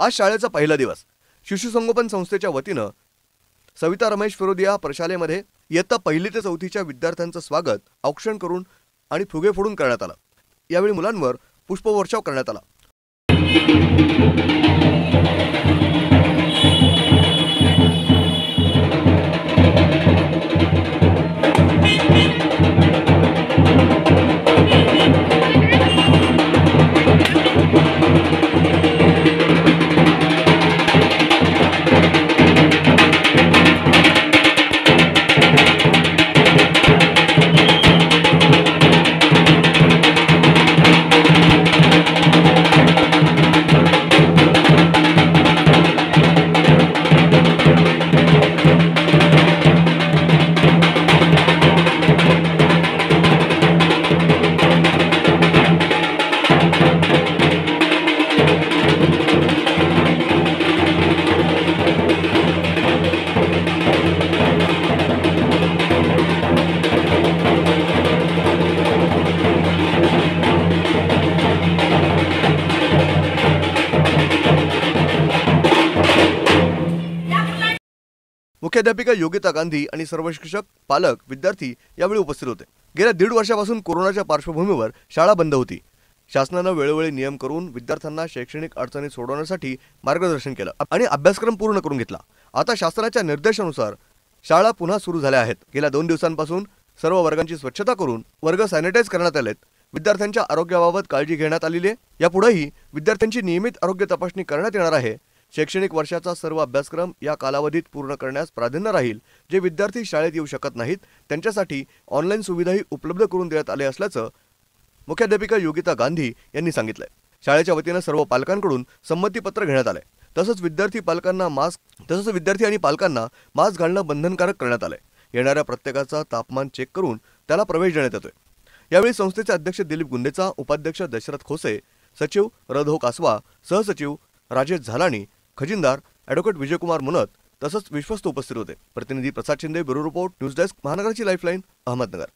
आज शाळेचा पहिला दिवस. शिशुसंगोपन संस्थेच्या वतीनं सविता रमेश फिरोदिया प्रशालेमध्ये इयत्ता पहिली ते चौथीच्या विद्यार्थ्यांचं स्वागत औक्षण करून आणि फुगे फोडून करण्यात आलं. यावेळी मुलांवर पुष्पवर्षाव करण्यात आला. मुख्याध्यापिका योगिता गांधी आणि सर्व शिक्षक पालक विद्यार्थी यावेळी उपस्थित होते. गेल्या दीड वर्षापासून कोरोनाच्या पार्श्वभूमीवर शाळा बंद होती. शासनानं वेळोवेळी नियम करून विद्यार्थ्यांना शैक्षणिक अडचणी सोडवण्यासाठी मार्गदर्शन केलं आणि अभ्यासक्रम पूर्ण करून घेतला. आता शासनाच्या निर्देशानुसार शाळा पुन्हा सुरू झाल्या आहेत. गेल्या दोन दिवसांपासून सर्व वर्गांची स्वच्छता करून वर्ग सॅनिटाईज करण्यात आलेत. विद्यार्थ्यांच्या आरोग्याबाबत काळजी घेण्यात आलेली आहे. यापुढेही विद्यार्थ्यांची नियमित आरोग्य तपासणी करण्यात येणार आहे. शैक्षणिक वर्षाचा सर्व अभ्यासक्रम या कालावधीत पूर्ण करण्यास प्राधान्य राहील. जे विद्यार्थी शाळेत येऊ शकत नाहीत त्यांच्यासाठी ऑनलाईन सुविधाही उपलब्ध करून देण्यात आले असल्याचं मुख्याध्यापिका योगिता गांधी यांनी सांगितलंय. शाळेच्या वतीनं सर्व पालकांकडून संमतीपत्र घेण्यात आलंय. तसंच विद्यार्थी पालकांना मास्क तसंच विद्यार्थी आणि पालकांना मास्क घालणं बंधनकारक करण्यात आलंय. येणाऱ्या प्रत्येकाचा तापमान चेक करून त्याला प्रवेश देण्यात येतोय. यावेळी संस्थेचे अध्यक्ष दिलीप गुंडेचा उपाध्यक्ष दशरथ खोसे सचिव रधो कासवा सहसचिव राजेश झालाणी खजिनदार ॲडव्होकेट विजयकुमार मुनत तसंच विश्वस्त उपस्थित होते. प्रतिनिधी Prasad Shinde bureau report news desk महानगराची lifeline Ahmednagar.